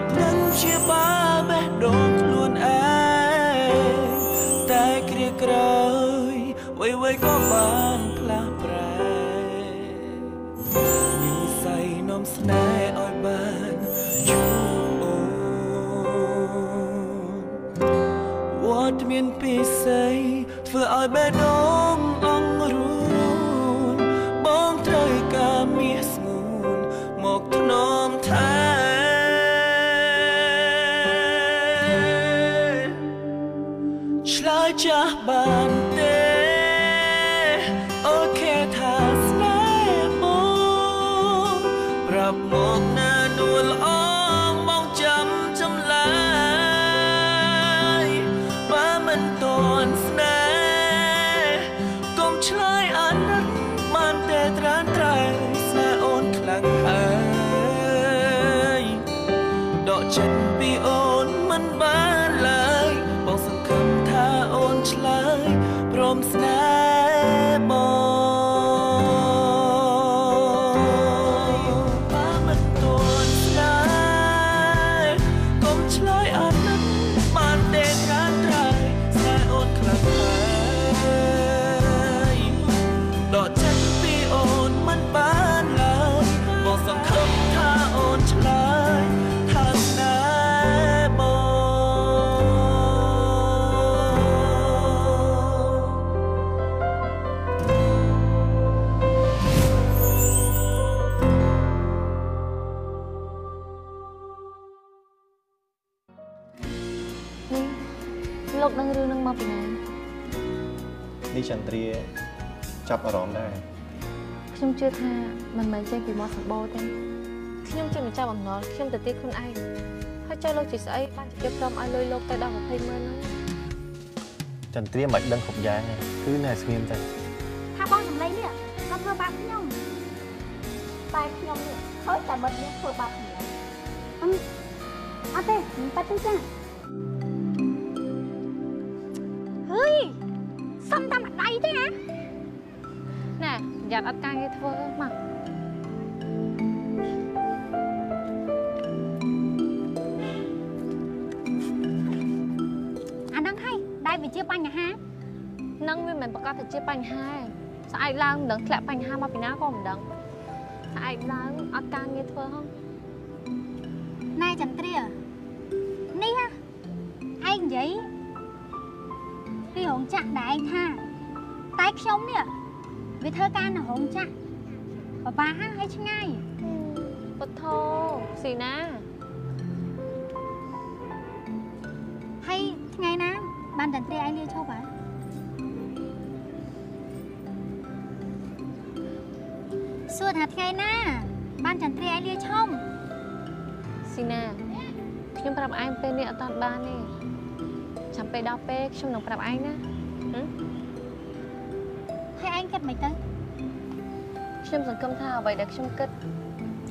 ត់នឹងជាបាបេះដូងខ្លួនឯងតែគ្រាក្រោយវ័យវ័យក៏បានផ្លាស់ប្រែនិស័យនំស្នេហ៍ឲ្យបានជួបអូនវត្តមានពិសេសធ្វើឲ្យបេះដូង ចិត្តពីអូនមិនបានឡើយបងសង្ឃឹមថាអូនឆ្លើយព្រមស្នេហ៍ លោកនឹងរឿងនឹងមកពីណានេះចន្ទ្រាចាប់អារម្មណ៍ដែរខ្ញុំជឿថាមិនមែនចេញពីមាត់សម្បូរទេខ្ញុំជាម្ចាស់បំណុលខ្ញុំទៅទៀតខ្លួនឯងហើយចុះលោកជាស្អីបានជាព្រមឲ្យលុយលោកទៅដល់20ម៉ឺនហ្នឹងចន្ទ្រាមិនដឹងគ្រប់យ៉ាងទេគឺនៅស្ងៀមតែថាបងសម្លេងនេះគាត់ធ្វើបាបខ្ញុំតែខ្ញុំនេះឃើញតែមិត្តនេះធ្វើបាបខ្ញុំអឺអត់ទេមិនប៉ាត់ទេចា យ៉ាត់អត់ការងារធ្វើមកអាហ្នឹងហើយដែលវាជាបញ្ហានឹងវាមិនប្រកាសថាជាបញ្ហាទេស្អែកឡើងមិនដឹងធ្លាក់បញ្ហាមកពីណាក៏មិនដឹងស្អែកឡើងអត់ការងារធ្វើហងណែចន្ទ្រានេះហ៎ឯងនិយាយពីរោងចក្រដែលឯងថាតែខ្ញុំនេះ វាធ្វើការនៅរោងចក្របបាហាហើយឆ្ងាយពធស៊ីណាហើយថ្ងៃណា បានតន្ត្រីឯងលាឈប់ហ៎សួរថាថ្ងៃណា បានតន្ត្រីឯងលាឈប់ស៊ីណាខ្ញុំប្រាប់ឯងពេលនេះអត់តាន់បានទេចាំពេលដល់ពេលខ្ញុំនឹងប្រាប់ឯងណាហឹមហើយឯង គិតមិនទៅខ្ញុំសង្ឃឹមថាអ្វីដែលខ្ញុំគិត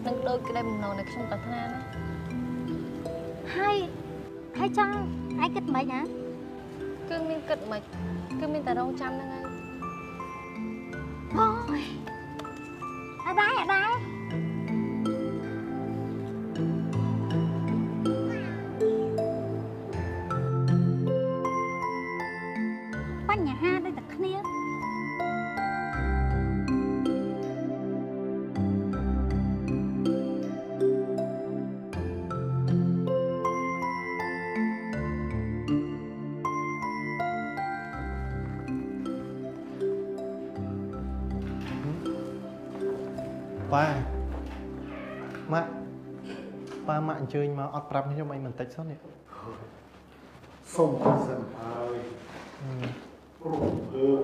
នឹងដូចក្តីបំណងដែលខ្ញុំប្រាថ្នាណាហើយហើយចង់ឯងគិតមិនហ៎គឺមានគិតមិនគឺមានតែរងចាំហ្នឹងហើយអូយអត់ដែរអត់ដែរ បើម៉ាក់អញ្ជើញមកអត់ប្រាប់ខ្ញុំអីបន្តិចសោះនេះសូមអរសិនហើយរំភើប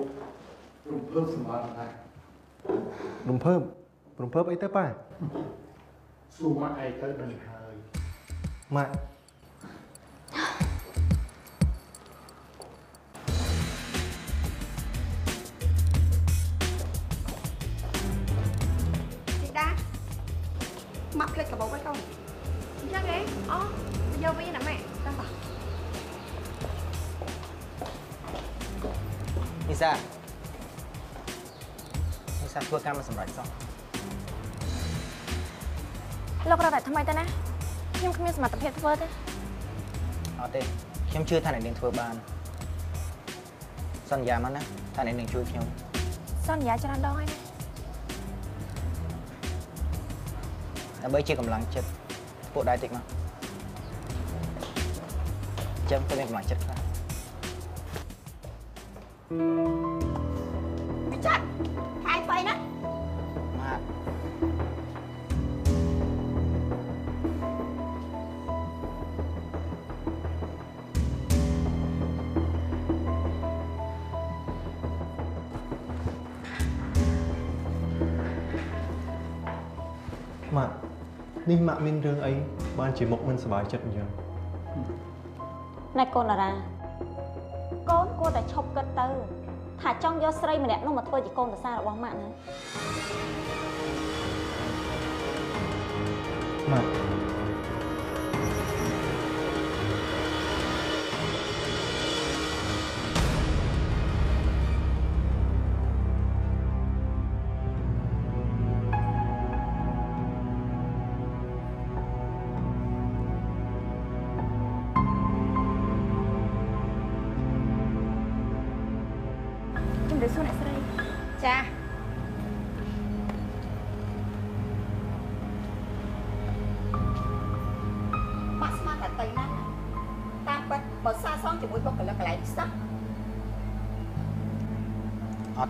រំភើបសម្បត្តិណាស់រំភើបរំភើបអីទៅប៉ាសួរម៉ាក់អីទៅដឹងហើយម៉ាក់មកផ្លេចកបោកអីកូន អញ្ចឹងហ៎អូយកវិញណាម៉ែតាមបងនីសានីសាធ្វើការមិនសម្រេចសោះលោករត់តែថ្មីទៅណាខ្ញុំគ្មានសមត្ថភាពធ្វើទេអត់ទេខ្ញុំជឿថាអ្នកនាងធ្វើបានសន្យាមកណាថាអ្នកនាងជួយខ្ញុំសន្យាច្រើនដងហើយណាដើម្បីជាកម្លាំងចិត្ត ពួកដែរតិចមកចឹងទៅមានកម្លាំងចិត្តខ្លះវិចាត់ នេះម៉ាក់មានរឿងអីបានជាមុខមិនសប្បាយចិត្តអញ្ចឹងណែកូនតារាកូនគួរតែឈប់គិតទៅ ថាចង់យកស្រីម្នាក់នោះមកធ្វើជាកូនប្រសាររបស់ម៉ាក់ណាម៉ាក់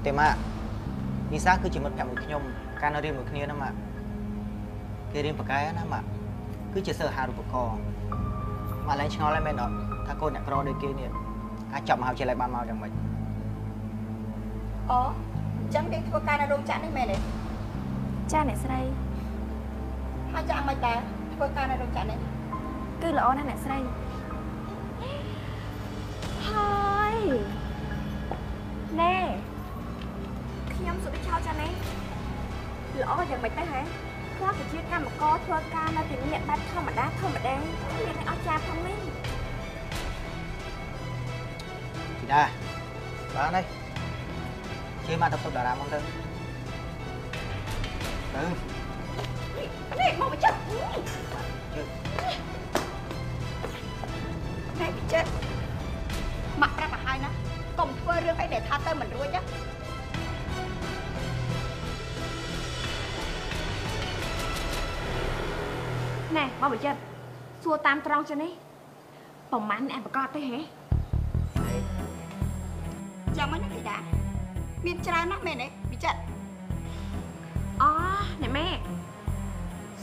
ទេម៉ាក់នីសាគឺជាមិត្តភក្តិមួយខ្ញុំកាលនៅរៀនមួយគ្នាណាម៉ាក់គេរៀនបកែណាម៉ាក់គឺជាសិស្សអាហារូបករណ៍ម៉ាក់ឡើងឆ្ងល់ហើយមែនអត់ថាកូនអ្នកក្រដូចគេនេះអាចចាប់មហាវិទ្យាល័យបានមកយ៉ាងម៉េចអូអញ្ចឹងគេធ្វើការនៅរោងចក្រនេះមែនទេចាអ្នកស្រីហើយយ៉ាងម៉េចដែរធ្វើការនៅរោងចក្រនេះគឺល្អណាស់អ្នកស្រីហើយ ល្អយ៉ាងម៉េចទៅហ៎គាត់គឺជាកម្មករធ្វើការនៅទីនេះបែបធម្មតាធម្មតាមានអស្ចារ្យផងនេះធីតាបានហើយជឿមកទៅពុតតារាមកទៅទៅនេះមកវិចិ តាមត្រង់ចឹងនេះប្រហែលអ្នកប្រកាសទេហ៎ចាំមកណាធីតាមានច្រើនណាស់មែនទេវិចិត្រអូអ្នកម៉ែ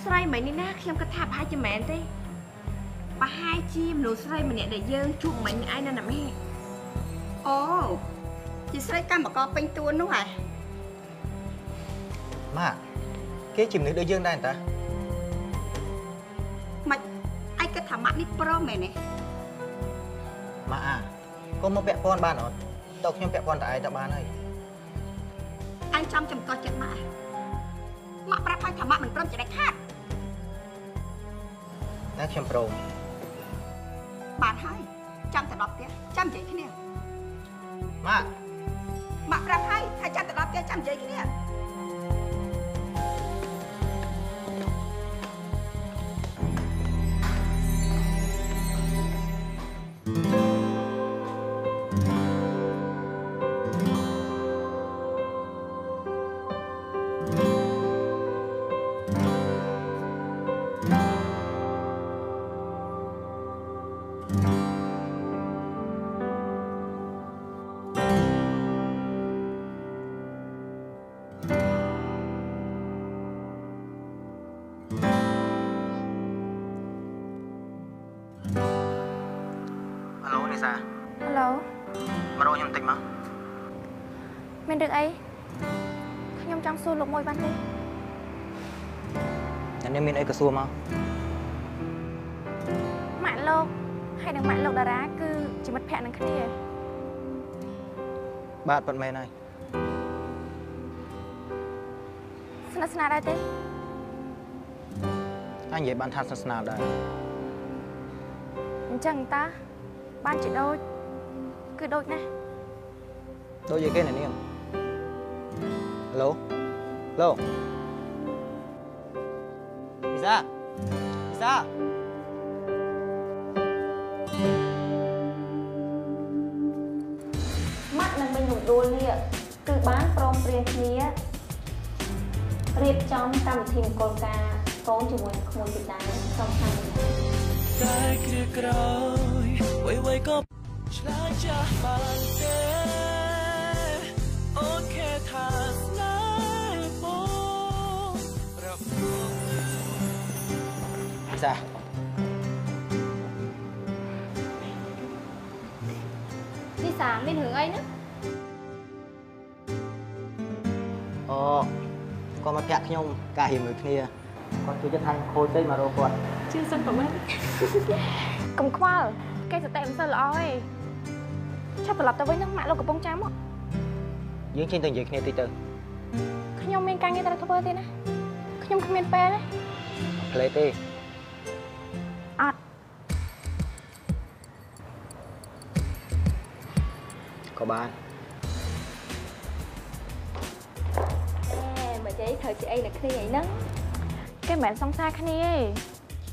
ស្រីមិញនេះណាខ្ញុំគិតថាប្រហែលជាមែនទេប្រហែលជាមនុស្សស្រីម្នាក់ដែលយើងជួបមិញឯងនៅណាម៉ែអូជាស្រីកម្មករពេញតួនោះហ៎ម៉ាក់គេជំនឿដូចយើងដែរតា នេះប្រុសមែនទេម៉ាក់អាកុំមកពាក់ព័ន្ធបានអត់តើខ្ញុំពាក់ព័ន្ធតែឯងទៅបានហើយអញចាំចំកោះចិត្តម៉ាក់ម៉ាក់ប្រាប់ឲ្យថាម៉ាក់មិនព្រមចំណេះខាតតែខ្ញុំព្រមបានហើយចាំទៅដល់ផ្ទះចាំនិយាយគ្នាម៉ាក់ម៉ាក់ប្រាប់ហើយថាចាំទៅដល់ផ្ទះចាំនិយាយគ្នា សាហេឡូមករកខ្ញុំតិចមកមានរឿងអីខ្ញុំចង់សួរលោកមួយបានទេតែនេះមានអីក៏សួរមកម៉ាក់លោកហើយនិងម៉ាក់លោកតារាគឺជាមិត្តភក្តិនឹងគ្នាបាទប៉ាត់មែនហើយស្និទ្ធស្នាលដែរទេតែនិយាយបានថាស្និទ្ធស្នាលដែរអញ្ចឹងតា បានជាដូចគឺដូចណាស់ដូចយាយគេនៅនាងឡូឡូអ៊ីសាអ៊ីសាម៉ាក់នឹងមិញរំដួលនេះគឺបានព្រមព្រៀងគ្នារៀបចំកម្មវិធីមង្គលការកូនជាមួយនឹងក្មួយពីដែរក្នុងឆ្នាំនេះតែគ្រាក្រោយ វ័យវ័យក៏ឆ្លើយចាស់បានទេអូខេថាស្នេហ៍បងប្រាប់មកអ៊ីសានេះសាមានរឿងអីណាអូគាត់ មកពាក់ខ្ញុំការរៀនមួយគ្នាគាត់ជួយចិត្តថាខូចពេកមករកគាត់ជឿសិនប្រហែលកុំខ្វល់គេសតិមិនសូវល្អទេឆាប់ត្រឡប់ទៅវិញហ្នឹងម៉ាក់លោកកំពុងចាំហ៎យើងចេញទៅនិយាយគ្នាតិចទៅខ្ញុំមានការងារត្រូវធ្វើទៀតណាខ្ញុំគ្មានពេលទេផ្លេទេអត់ក៏បានអេបើជ័យត្រូវជាអីនៅគ្នាអីហ្នឹងគេមិនមែនសង្សារគ្នាទេ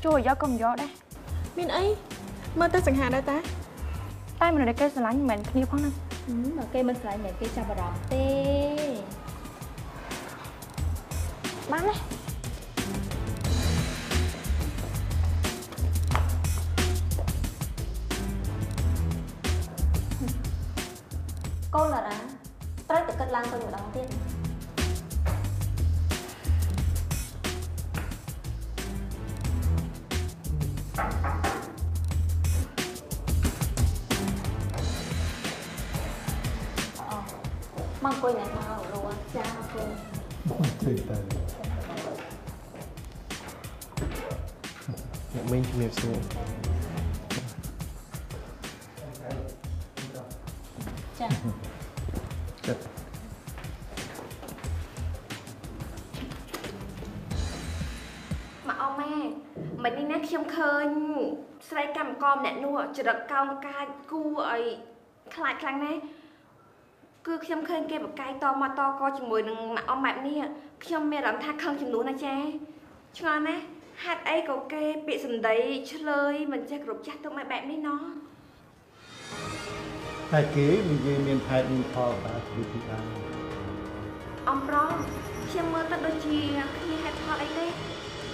ជួយយកក៏មិនយកដែរមានអី មើលទៅសង្ហាដែរតាតែមនុស្សដែលគេស្រឡាញ់មិនមែនគ្នាផងហ្នឹងបើគេមិនស្រឡាញ់តែគេចាប់អារម្មណ៍ទេបានទេកូនតារាត្រូវតែគិតឡើងទៅម្ដងទៀត មកអង្គុយណែមករੂចាអរគុណបងទៅទៅអ្នកមីងជំរាបសួរចាចិត្តមកអ៊ំម៉ែមិននេះណាខ្ញុំឃើញស្រីកម្មករម្នាក់នោះចរិតកោងកាចគួរឲ្យខ្លាចខ្លាំងណាស់គឺ ខ្ញុំឃើញគេបកាយតមកតកជាមួយនឹងម៉ាក់អ៊ំបែបនេះខ្ញុំមានអារម្មណ៍ថាខឹងចំនួនណាចាឆ្ងល់ណាស់ហេតុអីក៏គេពាក្យសម្ដីឆ្លើយមិនចេះគ្រប់ចាស់ទុកម៉ែបែបនេះណោះតែគេនិយាយមានហេតុមានផលតាធ្វើពីដើមអំប្រងខ្ញុំមើលទៅដូចជាគ្មានហេតុផលអីទេ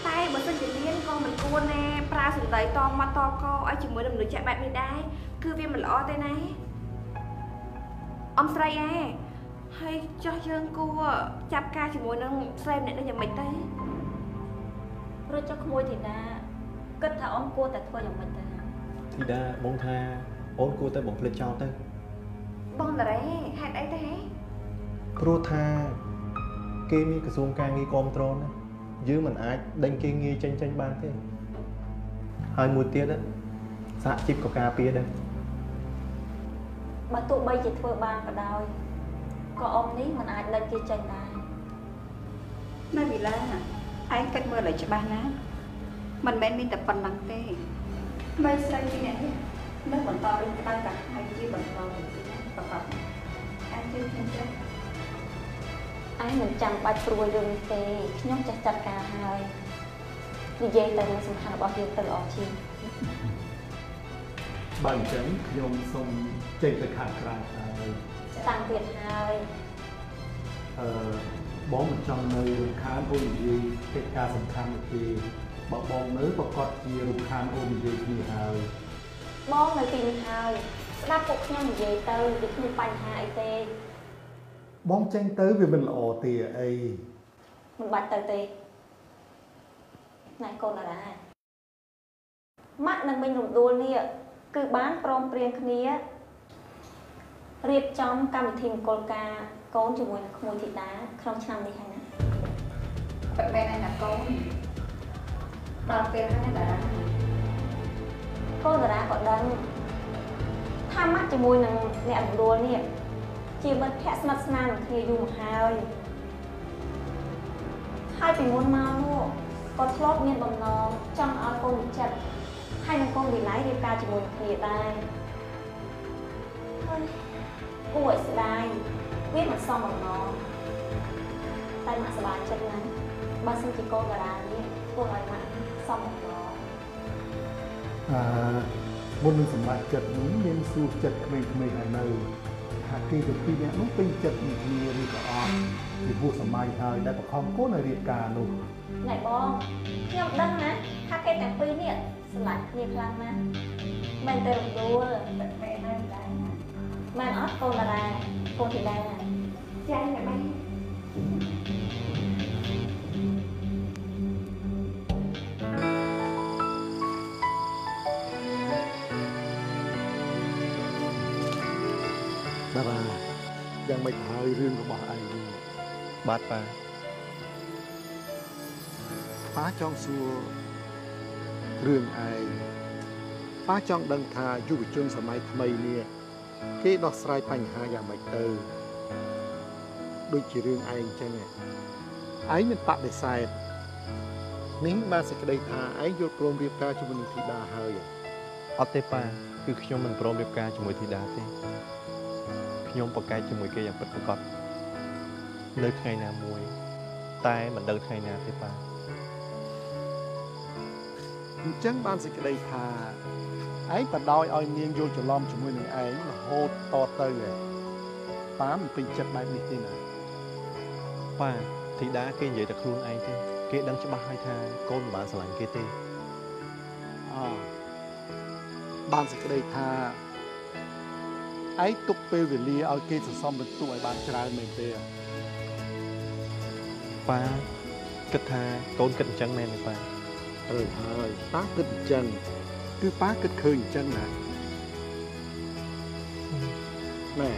តែបើសិនជាមានក៏មិនគួរណែប្រើសម្ដីតមកតកឲ្យជាមួយនឹងមនុស្សចាស់បែបនេះដែរគឺវាមិនល្អទេណា អំស្រីអែហើយចោះយើងគួរចាប់ការជាមួយនឹងស្រីម្នាក់នេះយ៉ាងម៉េចទៅព្រោះចុះក្មួយធីតាគិតថាអ៊ំគួរតែធ្វើយ៉ាងម៉េចទៅធីតាបងថាអូនគួរតែបំភ្លេចចោលទៅបងតារ៉េហេតុអីទៅហេព្រោះថាគេមានក្រសួងការងារគ្រប់គ្រងណាយើងមិនអាចដេញគេងាយចេញចេញបានទេហើយមួយទៀតណាសហជីពក៏ការពារដែរ បើទោះបីជាធ្វើបានក៏ដោយក៏អ៊ំនេះមិនអាចដឹកគេចេញដែរនៅវិឡាឯងគិតមើលឲ្យច្បាស់ណាមិនមែនមានតែប៉ុណ្ណឹងទេមើលស្រីពីរនាក់នេះនឹងបន្តរីកក្តៅដល់ហើយជាបន្តទៅទៀតណាប្រកបអាចជឿខ្ញុំទេឯងមិនចាំបាច់ព្រួយរឿងនេះទេខ្ញុំចេះចាត់ការហើយនិយាយតែរឿងសំខាន់របស់យើងទៅល្អជាងបើអញ្ចឹងខ្ញុំសូម ចេញទៅខាងក្រៅហើយតាំងទៀតហើយអឺបងមិនចង់នៅរំខានអូននិយាយកិច្ចការសំខាន់នោះទេបើបងនៅប្រកាសជារំខានអូននិយាយគ្នាហើយបងនៅទីនេះហើយ ស្ដាប់ពួកខ្ញុំនិយាយទៅវាគ្មានបញ្ហាអីទេបងចេញទៅវាមិនល្អទេអីមិនបាច់ទៅទេណែកូនតារាម៉ាក់នឹងមិញរំដួលនេះគឺបានព្រមព្រៀងគ្នា រៀបចំកម្មវិធីមង្គលការកូនជាមួយនឹងក្មួយធីតាក្នុងឆ្នាំនេះហើយណាពិតមែនហើយណាកូនដល់ពេលហើយណាតារាកូនតារាក៏ដឹងថាម៉ាក់ជាមួយនឹងអ្នករំដួលនេះជាមិត្តភក្តិស្និទ្ធស្នាលនឹងគ្នាយូរមកហើយហើយពីមុនមកនោះគាត់ធ្លាប់មានបំណងចង់ឲ្យកូនវិចិត្រហើយនឹងកូនវិល័យរៀបការជាមួយនឹងគ្នាដែរហើយ គួរឲ្យស្ដាយវាមិនសមបំណងតែម៉ាក់សប្បាយចិត្តណាស់បើសិនជាកូនតារានេះធ្វើឲ្យម៉ាក់សមបំណងអឺមុននឹងសម្រេចចិត្តនោះមានសួរចិត្តក្មេងៗហើយនៅថាគេទាំងពីរនាក់នោះពេញចិត្តនឹងគ្នាឬក៏អត់ពីព្រោះសម័យហើយដែលបខំកូនឲ្យរៀបការនោះណែបងខ្ញុំដឹងណាថាគេទាំងពីរនេះស្រឡាញ់គ្នាខ្លាំងណាស់មែនតែរំដួលតែមែនដែរដែរ មែនអត់កូនតារាកូនធីតាចាញ់អ្នកម៉េចតារាយ៉ាងម៉េចហើយរឿងរបស់ឯងនេះបាទប៉ាប៉ាចង់សួររឿងឯងប៉ាចង់ដឹងថាយុវជនសម័យថ្មីនេះ គេដោះស្រាយបញ្ហាយ៉ាងម៉េចទៅដូចជារឿងឯងអញ្ចឹងឯងមិនបដិសេធនេះបានសេចក្តីថាឯងយល់ព្រមរៀបការជាមួយនឹងធីតាហើយអត់ទេប៉ាគឺខ្ញុំមិនព្រមរៀបការជាមួយធីតាទេខ្ញុំប្រកែកជាមួយគេយ៉ាងពិតប្រាកដនៅថ្ងៃណាមួយ តែមិនដឹងថ្ងៃណាទេប៉ាអញ្ចឹងបានសេចក្តីថា ឯងបដោយឲ្យនាងយល់ច្រឡំជាមួយនឹងឯងរហូតតទៅឯងប៉ាមិនពេញចិត្តបែបនេះទេណាប៉ាធីតាគេនិយាយតែខ្លួនឯងទេគេដឹងច្បាស់ហើយថាកូនមិនបានស្រឡាញ់គេទេអបានសេចក្តីថាឯងទុកពេលវេលាឲ្យគេសន្សំបន្ទុកឲ្យបានច្រើនមែនទេប៉ាគិតថាកូនគិតអញ្ចឹងមែនទេប៉ាអឺហើយប៉ាគិតអញ្ចឹង គឺប៉ាគិតឃើញអញ្ចឹងណាណែ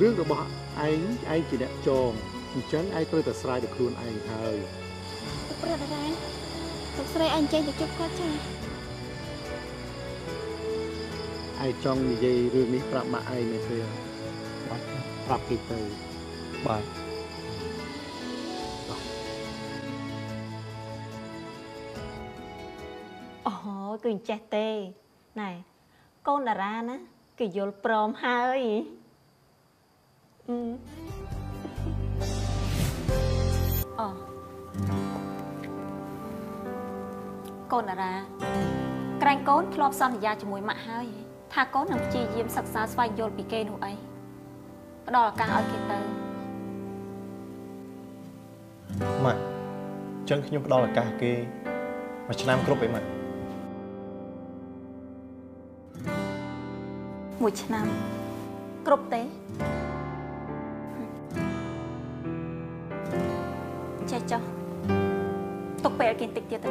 រឿងរបស់ឯងឯងជាអ្នកចងអញ្ចឹងឯងត្រូវតែស្រ័យដល់ខ្លួនឯងហើយទឹកប្រត់ដែរទឹកស្រីអញចេញទៅជប់គាត់ចាឯងចង់និយាយរឿងនេះប្រាប់ម៉ាក់ឯងមែនទេបាទប្រាប់គេទៅបាទអូ គឺអញ្ចេះទេណែកូនតារាណាគេយល់ព្រមហើយអឺអូកូនតារាក្រែងកូនធ្លាប់សន្យាជាមួយម៉ាក់ហើយ ថាកូននឹងព្យាយាមសិក្សាស្វែងយល់ពីគេនោះអីផ្ដល់ឱកាសឲ្យគេទៅម៉ាក់អញ្ចឹងខ្ញុំផ្ដល់ឱកាសគេមួយឆ្នាំគ្រប់អីម៉ាក់ មួយឆ្នាំគ្រប់ទេចេះចុះទុកពេលឲ្យគេបន្តិចទៀតទៅ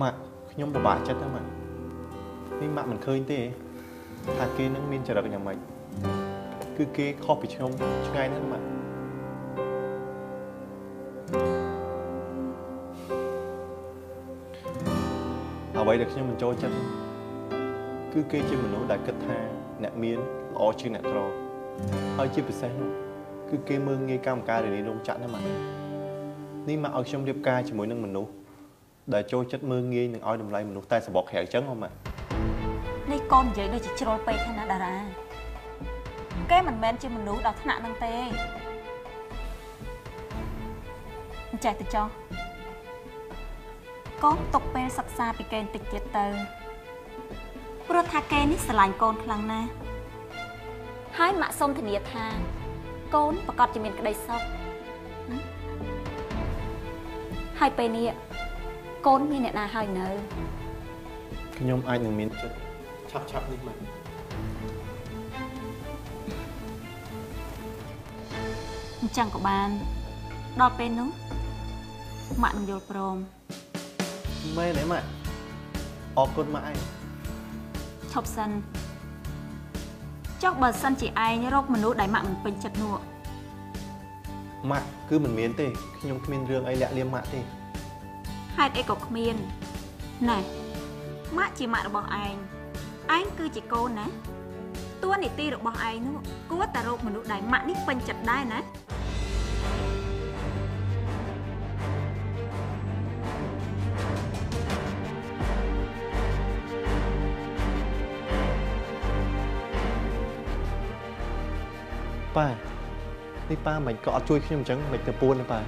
ម៉ាក់ខ្ញុំពិបាកចិត្តណាម៉ាក់នេះម៉ាក់មិនឃើញទេថាគេនឹងមានចរិតយ៉ាងម៉េចគឺគេខុសពីខ្ញុំឆ្ងាយណាស់ម៉ាក់អ្វីដែលខ្ញុំមិនចូលចិត្តនោះ គឺគេជាមនុស្សដែលគិតថាអ្នកមានល្អជាងអ្នកក្រហើយជាពិសេសនោះគឺគេមើងងាយកម្មការរនីរោងចក្រណាម៉ាក់នេះមកឲ្យខ្ញុំរៀបការជាមួយនឹងមនុស្សដែលចូលចិត្តមើងងាយនឹងឲ្យតម្លៃមនុស្សតែសបកក្រៅអញ្ចឹងហ៎ម៉ាក់នេះកូននិយាយដូចជាជ្រុលពេកហ្នឹងណាតារាគេមិនមែនជាមនុស្សដល់ថ្នាក់ហ្នឹងទេអញ្ចេះទៅចុះកូនទុកពេលសិក្សាពីគេបន្តិចទៀតទៅ ព្រោះថាគេនេះស្រឡាញ់កូនខ្លាំងណាស់ហើយម៉ាក់សុំធានាថា កូនប្រកាសជាមានក្តីសុខណាហើយពេលនេះកូនមានអ្នកណាហើយនៅខ្ញុំអាចនឹងមានចិត្តឆាប់ឆាប់នេះម៉ាក់អញ្ចឹងក៏បានដល់ពេលនោះម៉ាក់នឹងយល់ព្រមមែនទេម៉ាក់អរគុណម៉ាក់ឯង ឈប់សិនចុះបើសិនជាឯងរកមនុស្សដែលម៉ាក់មិនពេញចិត្តនោះម៉ាក់គឺមិនមានទេខ្ញុំគ្មានរឿងអីលាក់លៀមម៉ាក់ទេហេតុអីក៏គ្មានណែម៉ាក់ជាម៉ាក់របស់ឯងឯងគឺជាកូនណាតួនាទីរបស់ឯងនោះគួរតែរកមនុស្សដែលម៉ាក់នេះពេញចិត្តដែរណា ប៉ានេះប៉ាមិនក៏អត់ជួយខ្ញុំអញ្ចឹងមិនទៅពួនទេប៉ា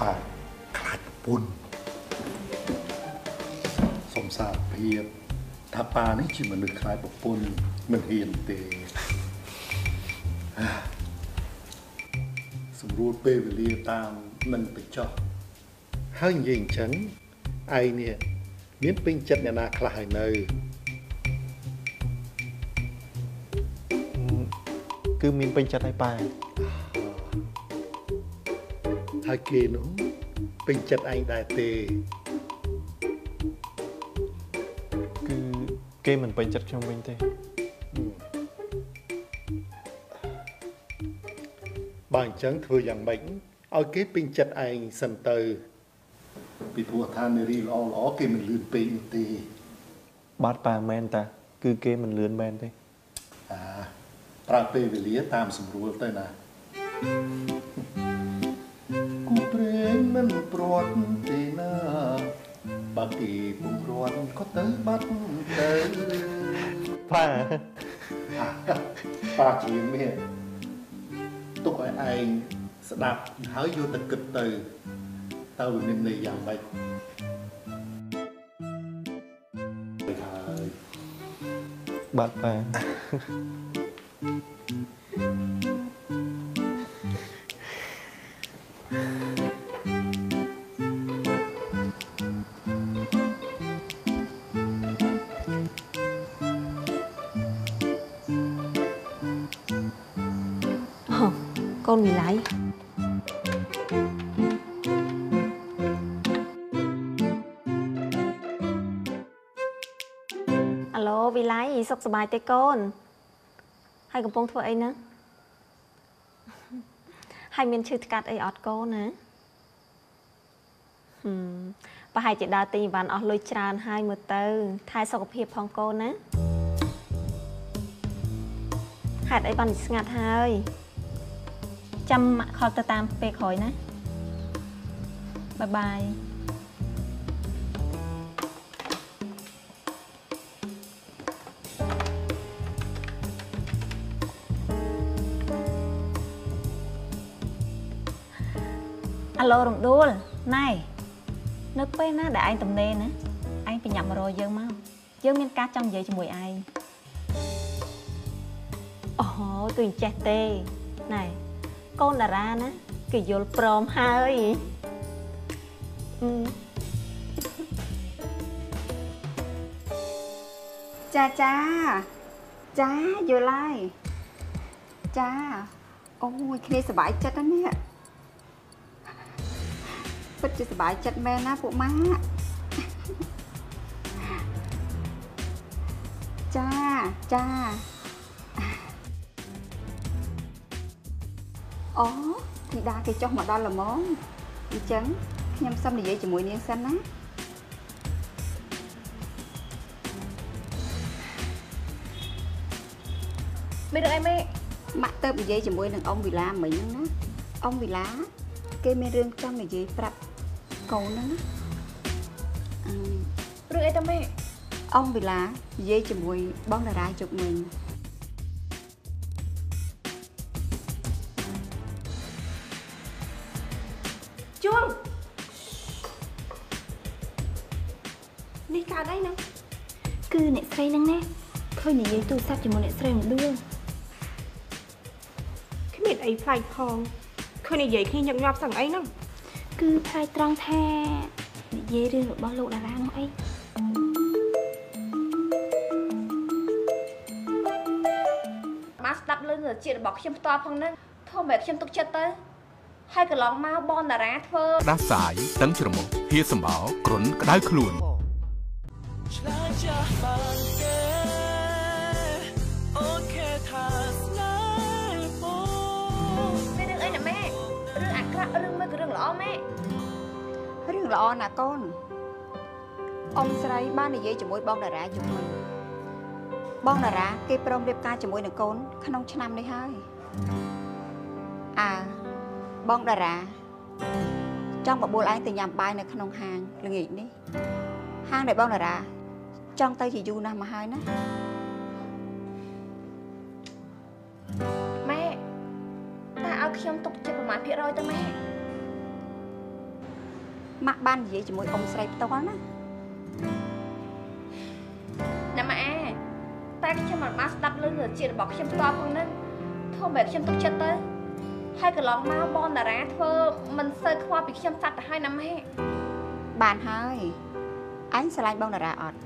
ប៉ាខ្លាចប្រពន្ធសំសារភាពថាប៉ានេះជាមនុស្សខ្លាចប្រពន្ធមិនហ៊ានទេអាសម្រួលពេលវេលាតាមនឹងទៅចោះហើយនិយាយអញ្ចឹងឯងនេះមានពេញចិត្តអ្នកណាខ្លះហើយនៅ គឺមានពេញចិត្តហើយប៉ាហើយគេនោះពេញចិត្តឯងដែរទេគឺគេមិនពេញចិត្តខ្ញុំវិញទេបើអញ្ចឹងធ្វើយ៉ាងម៉េចឲ្យគេពេញចិត្តឯងសិនទៅពីព្រោះថានារីល្អល្អគេមិនលឿនពេកនោះទេបាទប៉ាមែនតា គឺគេមិនលឿនមែនទេអា ប្រើពេលវេលាតាមសម្រួលទៅណាគូព្រេងមិនព្រាត់ទេណាបើគេពុំព្រាត់ក៏ទៅបាត់ទៅប៉ាប៉ាជាមានទុកឲ្យឯងស្ដាប់ហើយយកទៅគិតទៅតើវាមានន័យយ៉ាងម៉េចហើយបាទប៉ាអូ ខសប្បាយទេកូនហើយកំពុងធ្វើអីហ្នឹងហើយមានឈឺថ្កាត់អីអត់កូនណាហឹមប្រហែលជាដើរទិញអីវ៉ាន់អស់លុយច្រើនហើយមើលទៅ ថែសុខភាពផងកូនណាហេតុអីបានស្ងាត់ហើយចាំម៉ាក់ខលទៅតាមពេលក្រោយណាបាយបាយ អាឡូរំដួលណែនៅពេលណាដែលឯងទំនេរណាឯងបញ្ញាប់មករកយើងមកយើងមានការចង់និយាយជាមួយឯងអូគឺអញ្ចេះទេណែកូនតារាណាគេយល់ព្រមហើយអឺចាចាចាយល់ហើយចាអូយគ្នាសប្បាយចិត្តណាស់នេះ ពិតជាសប្បាយចិត្តមែនណាពួកម៉ាក់ចាចាអូធីតាគេចុះមកដល់ល្មងអញ្ចឹងខ្ញុំសុំនិយាយជាមួយនាងសិនណាមានរឿងអីមេម៉ាក់ទៅនិយាយជាមួយនឹងអ៊ំវិឡាមិញហ្នឹងណាអ៊ំវិឡាគេមានរឿងចង់និយាយប្រាប់ កូនហ្នឹងណាអឺរឿងអីទៅមេអ៊ំវិឡានិយាយជាមួយបងតារាជុកមិញជួងនេះកើតអីហ្នឹងគឺអ្នកស្រីហ្នឹងណាឃើញនិយាយទូរស័ព្ទជាមួយអ្នកស្រីម្ដួលគ្មានអីប្លែកផងឃើញនិយាយគ្នាញឹកញាប់ទាំងអីហ្នឹង គឺផ្លាយត្រង់ថានិយាយរឿងរបស់លោកតារានោះអីបានស្ដាប់លឺនៅជាតិរបស់ខ្ញុំផ្ទាល់ផងហ្នឹងធំតែខ្ញុំទុកចិត្តទៅហើយកន្លងមកបងតារាធ្វើដាស់សាយតឹងច្រមុះហៀសម្បោ គ្រុនក្តៅខ្លួន ល្អណាស់កូនអ៊ំស្រីបាននិយាយជាមួយបងតារាជំនួយបងតារាគេព្រមរៀបការជាមួយនឹងកូន ក្នុងឆ្នាំនេះហើយអើបងតារាចង់បបួលឯងទៅញ៉ាំបាយនៅក្នុងហាងល្ងាចនេះ ហាងដែលបងតារាចង់ទៅជាយូរណាស់មកហើយណាម៉ែតាឲ្យខ្ញុំទុកចិត្តប្រមាណភាគរយទៅម៉ែ ម៉ាក់បាននិយាយជាមួយអ៊ំស្រីផ្ទាល់ណាណាម៉ែតែខ្ញុំមិនបានស្ដាប់លឺជាតិរបស់ខ្ញុំផ្ទាល់ផងហ្នឹងធំបែបខ្ញុំទុកចិត្តទៅហើយកន្លងមកបងតារាធ្វើមិនសូវខ្វល់ពីខ្ញុំស្ដាប់ទៅហើយណាម៉ែបានហើយអញស្រឡាញ់បងតារាអត់